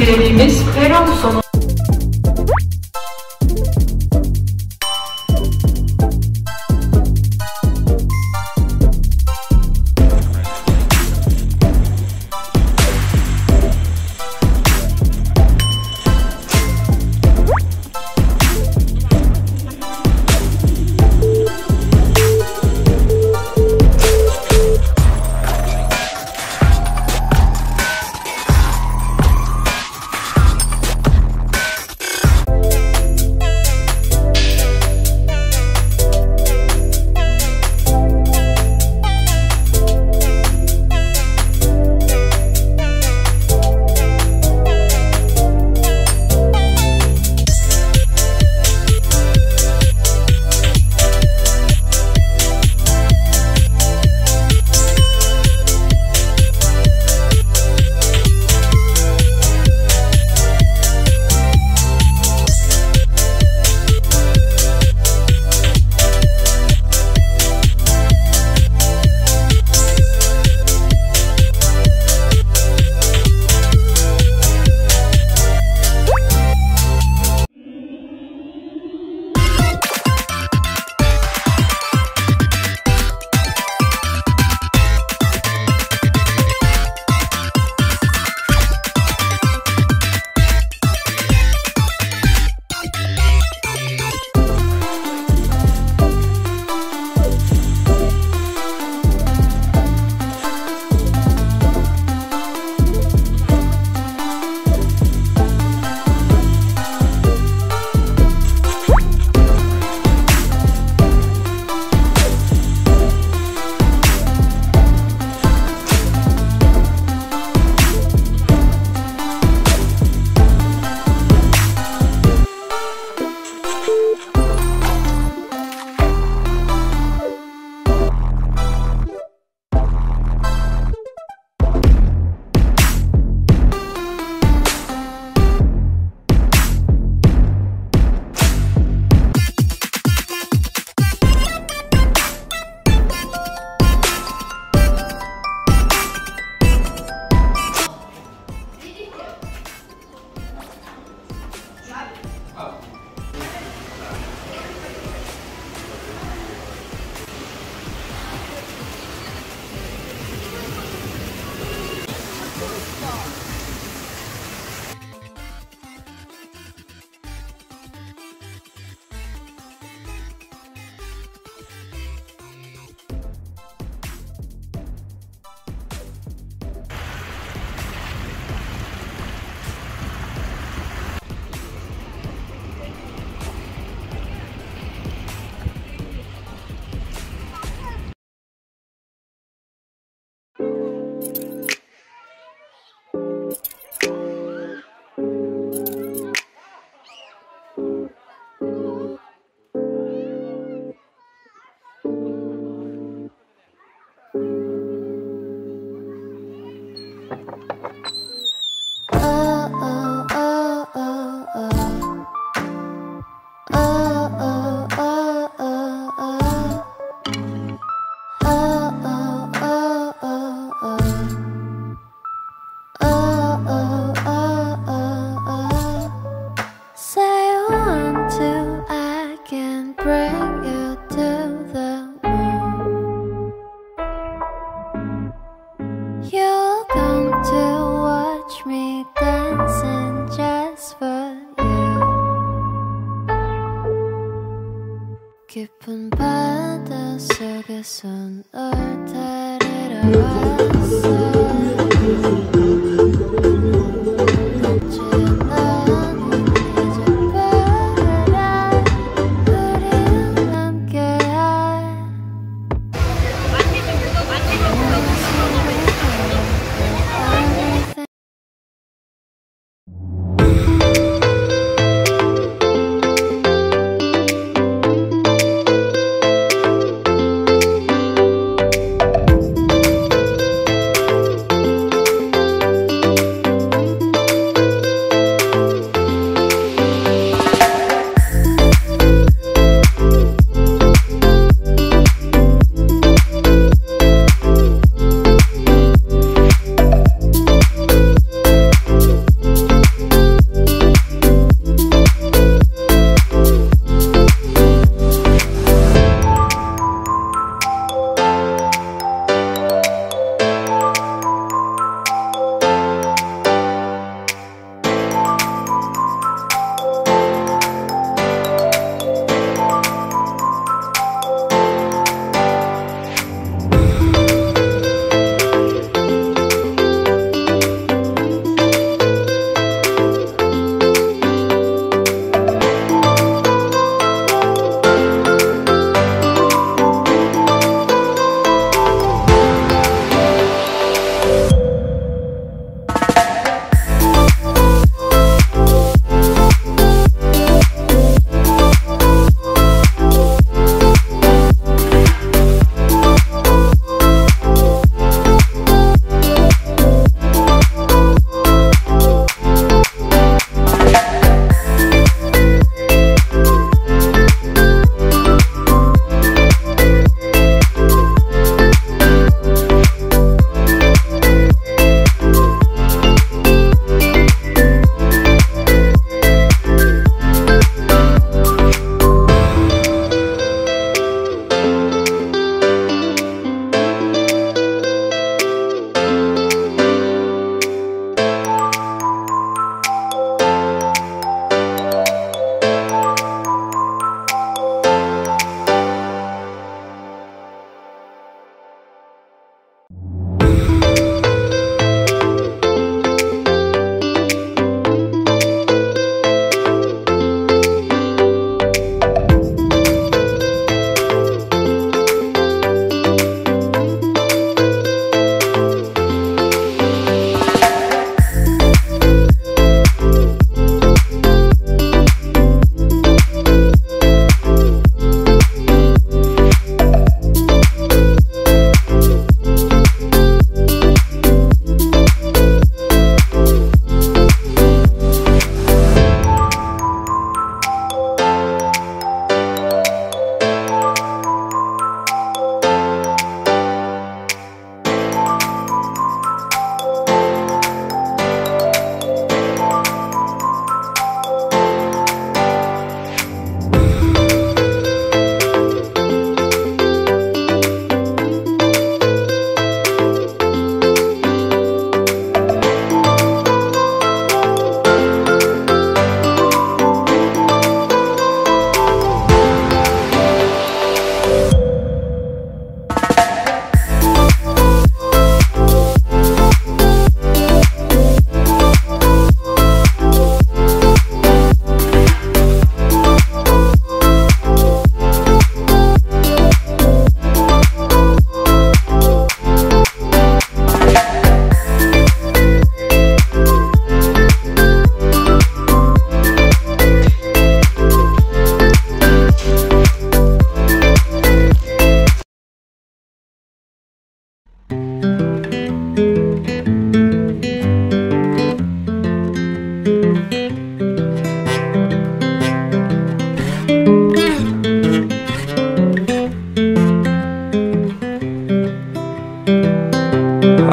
Trenimiz peron sonu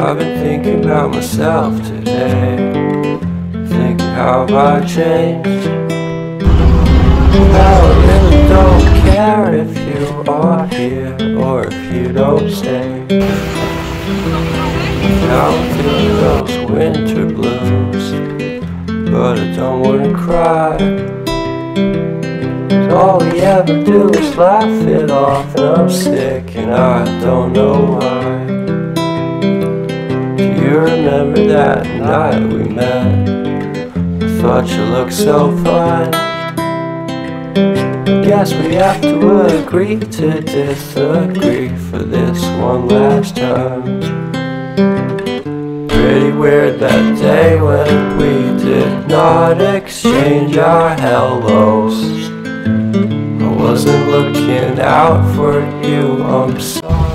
I've been thinking about myself today. Thinking how have I changed? How I really don't care if you are here or if you don't stay. Now I'm feeling those winter blues, but I don't wanna cry. all we ever do is laugh it off, and I'm sick and I don't know why. You remember that night we met? I thought you looked so fine. Guess we have to agree to disagree for this one last time. Pretty weird that day when we did not exchange our hellos. I wasn't looking out for you, I'm sorry.